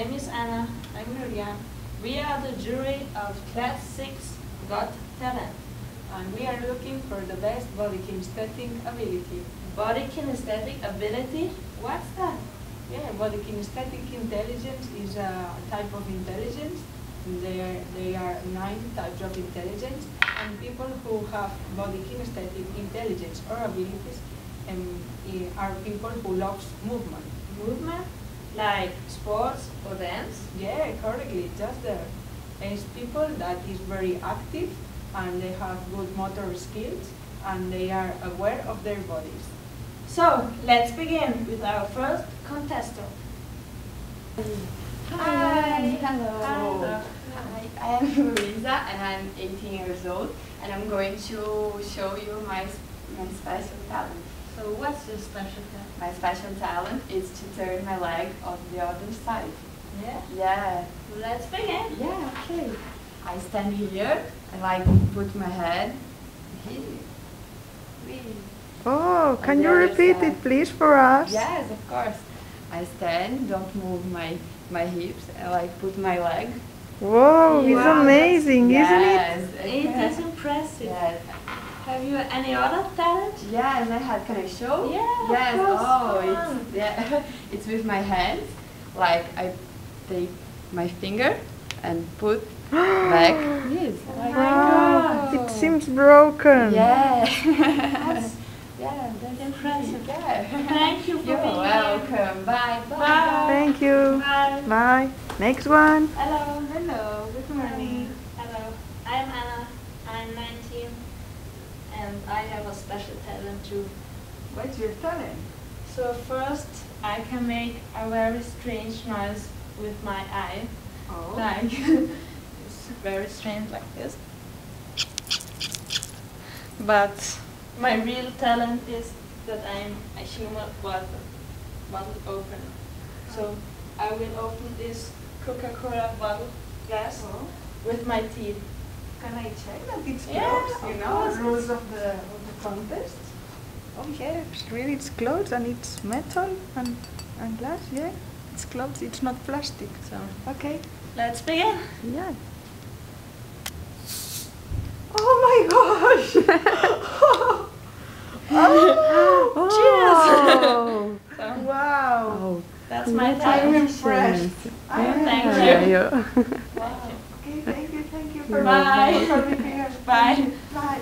name is Anna. I'm Nuria. We are the jury of Class 6 Got Talent. And we are looking for the best body kinesthetic ability. Body kinesthetic ability? What's that? Yeah, body kinesthetic intelligence is a type of intelligence. There, there are nine types of intelligence, and people who have body kinesthetic intelligence or abilities um, are people who love movement. Movement? Like sports or dance? Yeah, correctly, just there. It's people that is very active and they have good motor skills and they are aware of their bodies. So, let's begin with our first contestant. Hi. Hello. Hi. I am Luisa and I'm 18 years old and I'm going to show you my, my special talent. So, what's your special talent? My special talent is to turn my leg on the other side. Yeah? Yeah. Let's begin. Yeah, okay. I stand here and like put my head here. Oh, can the you repeat side. it please for us? Yes, of course. I stand, don't move my, my hips and like put my leg. Whoa, it's Wow, amazing, isn't it? yes. It is impressive. Yes. Have you any other talent? Yeah, and I had, can I show? Yeah, of course, oh, it's, yeah, it's with my hands. Like I take my finger and put back. Yes. Oh like Wow, God. it seems broken. Yeah. That's yeah, that's impressive. Yeah. Thank you for You're being here. welcome. Bye. Bye. Bye. Thank you. Bye. Bye. Next one. Hello. Hello, good morning. Hello. I'm Anna. I'm 19 and I have a special talent too. What's your talent? So first I can make a very strange noise with my eye. Oh, Like it's very strange like this. But my real talent is that I'm a human bottle, bottle opener. So I will open this Coca-Cola bottle glass Oh. with my teeth. Can I check that it's Yeah, closed? You know, course. rules of the, of the contest? Oh yeah, really it's closed and it's metal and, and glass, yeah. It's closed, it's not plastic. So Okay. let's begin. Yeah. Oh my gosh! oh, oh So wow. Oh, that's my I'm talent. impressed. I am Thank impressed. you. Wow. Okay, thank you, thank you for Bye. for being here. Bye. Bye.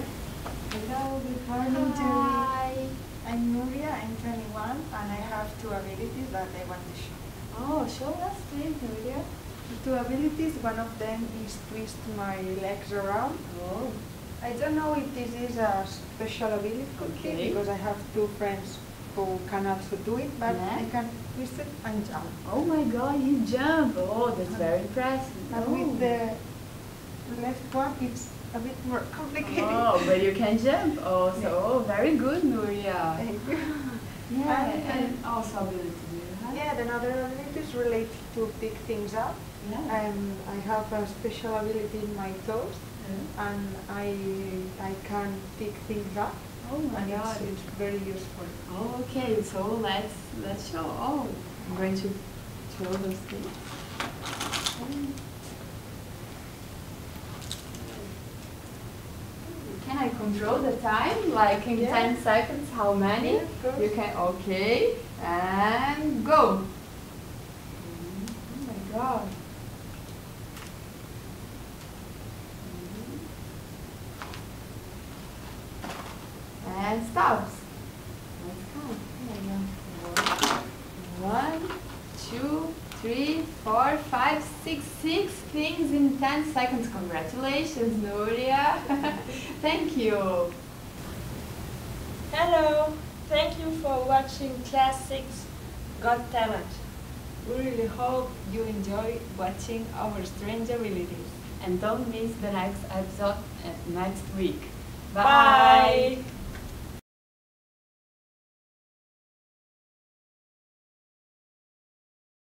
Hello, good morning, Julie. Hi. I'm Nuria, I'm 21, and I have two abilities that I want to show. Oh, show us please, Nuria. The two abilities, one of them is twist my legs around. Oh. I don't know if this is a special ability Okay. because I have two friends who can also do it, but Yeah. I can twist it and jump. Oh my God, you jump! Oh, that's very impressive. And oh. with the left one, it's a bit more complicated. Oh, but you can jump. also. so oh, very good, Nuria. Thank you. Yeah, And- and also ability do you have? Yeah, another ability is related to pick things up. Yeah. Um, I have a special ability in my toes, Yeah. and I I can pick things up, Oh my and it's, God. it's very useful. Oh, okay, so let's let's show. Oh, I'm going to show those things I control the time? Like in Yeah. 10 seconds, how many? Yeah. You can, okay, and go. Mm-hmm. Oh my god. Mm-hmm. And stops. Let's count. Oh there. One, two, three, four, five, six, six things in 10 seconds. Congratulations, Nuria. Thank you. Hello. Thank you for watching Class 6 Got Talent. We really hope you enjoy watching our strange abilities. And don't miss the next episode uh, next week. Bye.